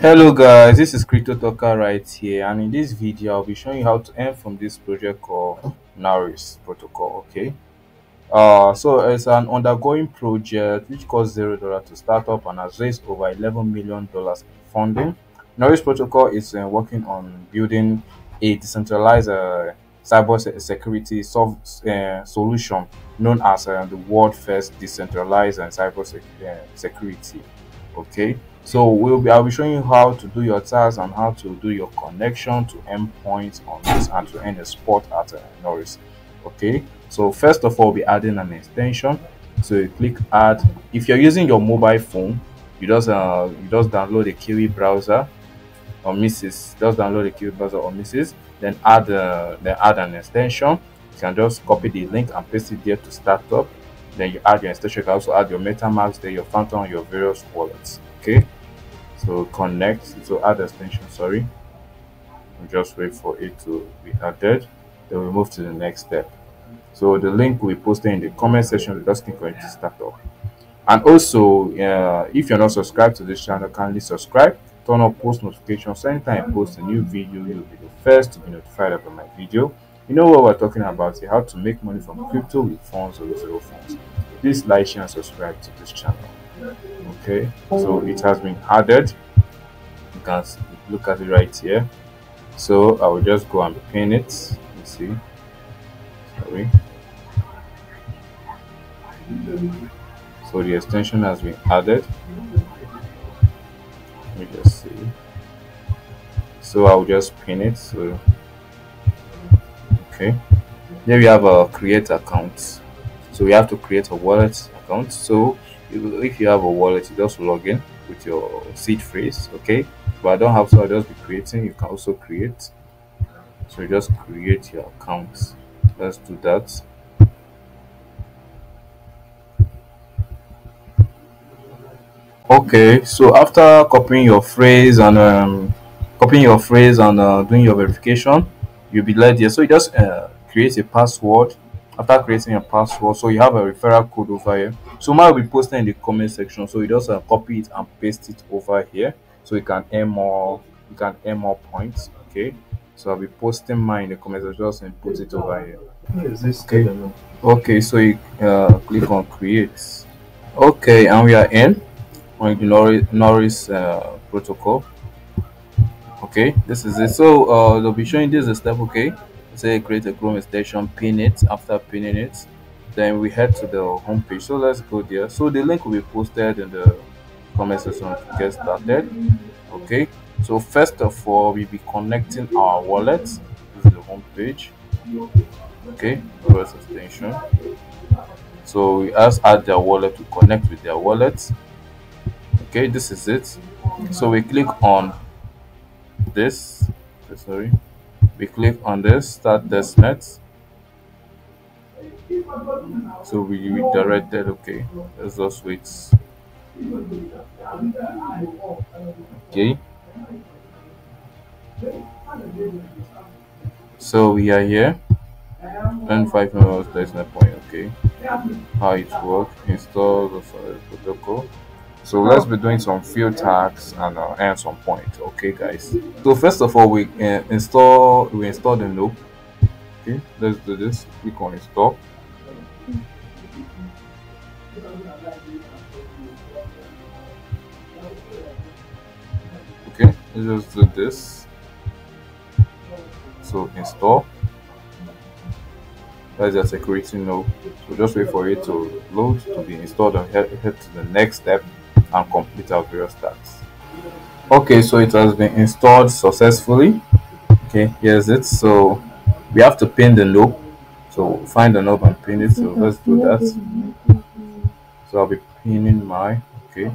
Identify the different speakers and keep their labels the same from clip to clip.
Speaker 1: Hello guys, this is Kryptotalker right here and in this video I'll be showing you how to earn from this project called Naoris protocol, okay? Uh, so it's an undergoing project which costs zero dollar to start up and has raised over 11 million dollars in funding. Naoris protocol is uh, working on building a decentralized uh, cyber security sol- uh, solution known as uh, the world first decentralized and cyber sec- uh, security okay so we'll be i'll be showing you how to do your tasks and how to do your connection to endpoints on this and to end a spot at uh, Naoris okay so first of all we'll be adding an extension so you click add if you're using your mobile phone you just uh you just download a kiwi browser or Mises Just download the Kiwi browser or Mises Then add uh, then add an extension. You can just copy the link and paste it there to start up. Then you add your extension. You can also add your MetaMask, there your Phantom, your various wallets. Okay. So connect. So add extension. Sorry. And just wait for it to be added. Then we move to the next step. So the link be posted in the comment section. we Just click on it to start. And also, uh, if you're not subscribed to this channel, kindly subscribe, turn on post notifications. Anytime I post a new video, you'll be the first to be notified about my video. You know what we're talking about here, how to make money from crypto with funds or zero funds. Please like, share, and subscribe to this channel. Okay, so it has been added. You can look at it right here. So I will just go and pin it. Let's see. Sorry. So the extension has been added. Let me just see. So I'll just pin it. So okay. Here we have a create account. So we have to create a wallet account. So if you have a wallet, you just log in with your seed phrase. Okay. But I don't have so I'll just be creating. You can also create. So just create your account. Let's do that. Okay, so after copying your phrase and um, copying your phrase and uh, doing your verification, you'll be led here. So you just uh, create a password. After creating a password, so you have a referral code over here. So mine will be posted in the comment section. So you just uh, copy it and paste it over here, so you can earn more. You can earn more points. Okay, so I'll be posting mine in the comment section. Just and put it over here. Okay. Okay, so you uh, click on create. Okay, and we are in on the Naoris, Naoris uh, protocol. Okay, this is it. So uh, they'll be showing this is step. Okay, say create a Chrome extension, pin it. After pinning it, then we head to the homepage. So let's go there. So the link will be posted in the comment section to get started. Okay, so first of all, we'll be connecting our wallet. This is the homepage. Okay, Naoris extension. So we ask add their wallet to connect with their wallet. Okay, this is it. So we click on this. Sorry, we click on this start testnet. So we redirected. Okay, let's just wait. Okay, so we are here. And five minutes testnet point. Okay, how it works? Install the protocol. So let's be doing some field tags and uh, earn some points. Okay, guys. So first of all, we uh, install we install the loop. Okay, let's do this. Click on install. Okay, let's just do this. So install. That's your security node. So just wait for it to load to be installed and head, head to the next step and complete our various tasks. Okay, so it has been installed successfully. Okay, here's it. So we have to pin the node. So find node and pin it. So let's do that. So I'll be pinning my okay.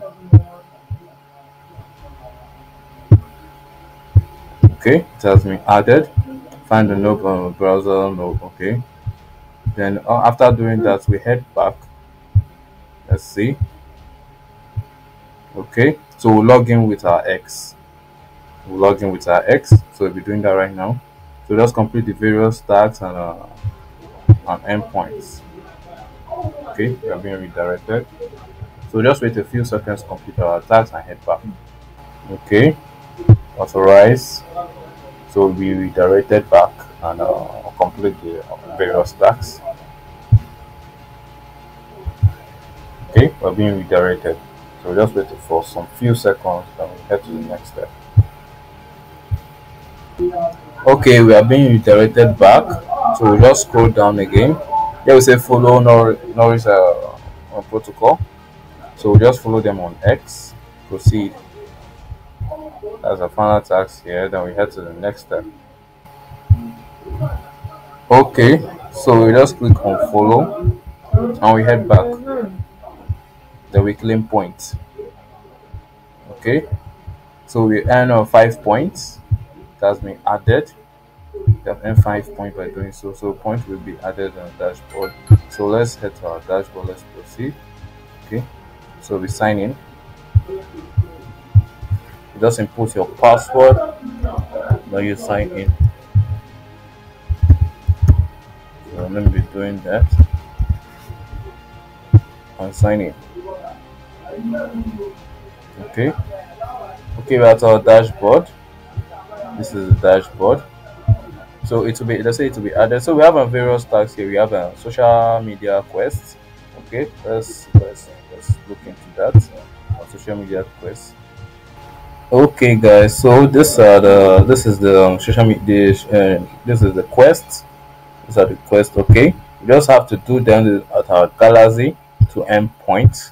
Speaker 1: Okay, it has been added. Find the node on browser node. Okay. Then uh, after doing that, we head back. Let's see. Okay, so we'll log in with our X. We'll log in with our X. So we'll be doing that right now. So just complete the various stats and uh, and endpoints. Okay, we are being redirected. So just wait a few seconds, complete our tasks, and head back. Okay, authorize so we redirected back and uh, complete the various tasks okay we're being redirected so just wait for some few seconds and we head to the next step okay we are being redirected back so we'll just scroll down again. Here we say follow Nor Naoris uh, protocol. So we just follow them on X. Proceed. As a final task here. Then we head to the next step. Okay so we just click on follow and we head back. Then we claim points okay so we earn uh, five points. That's been added have earned five points by doing so so points will be added on dashboard. So let's head to our dashboard let's proceed. Okay so we sign in. You just input your password now you sign in. So let me be doing that and sign in. Okay. Okay we're at our dashboard. This is the dashboard so it will be let's say it will be added. So we have a various tags here. We have a social media quest okay? Let's let's let's look into that. Uh, social media quest okay guys. So this are the this is the um, social media uh, this is the quest these are the quest okay? We just have to do them at our Galxe to end points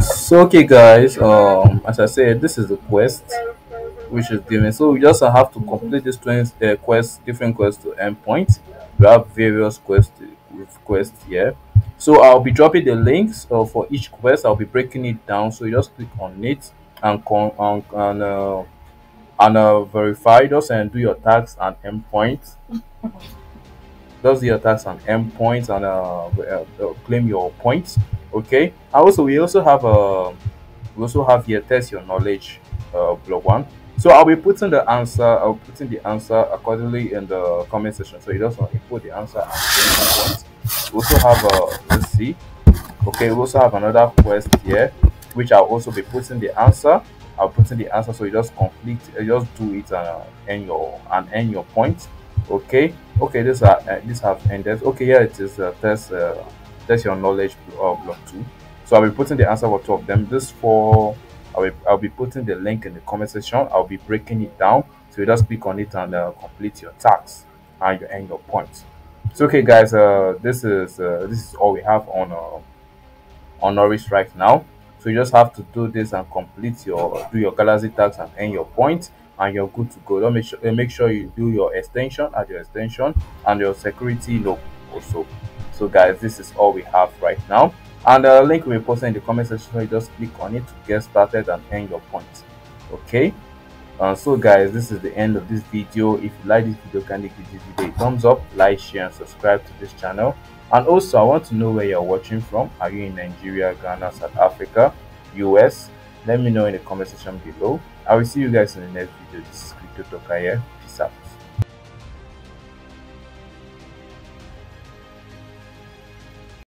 Speaker 1: so okay guys. Um as i said this is the quest which is given so we just have to complete this 20 uh, quest different quests to end points we have various quests with quests here. So i'll be dropping the links uh, for each quest. I'll be breaking it down. So you just click on it and con and, and uh, and uh, verify. Those and do your tags and endpoints does your tags and endpoints and uh, uh, claim your points. Okay? Also we also have a uh, we also have here test your knowledge uh block one so i'll be putting the answer i'll be putting the answer accordingly in the comment section. So you just want to input the answer and the we also have a, let's see. Okay we also have another quest here which i'll also be putting the answer. I'll put in the answer so you just complete uh, just do it and uh, end your and end your points okay okay this are uh, this have ended. Okay here it is uh, test uh, test your knowledge uh, block two. So i'll be putting the answer for two of them. This for I'll be, I'll be putting the link in the comment section. I'll be breaking it down. So you just click on it and uh, complete your tax and you end your points. So okay guys uh this is uh, this is all we have on uh, on Naoris right now. So you just have to do this and complete your do your Galxe tax and earn your points and you're good to go. Don't make sure make sure you do your extension at your extension and your security logo also. So guys this is all we have right now and the link will be posted in the comment section so you just click on it to get started and earn your points. Okay? Uh, so guys this is the end of this video. If you like this video kindly give this video a thumbs up like share and subscribe to this channel. And also i want to know where you're watching from. Are you in nigeria ghana south africa us let me know in the comment section below. I will see you guys in the next video. This is crypto talker here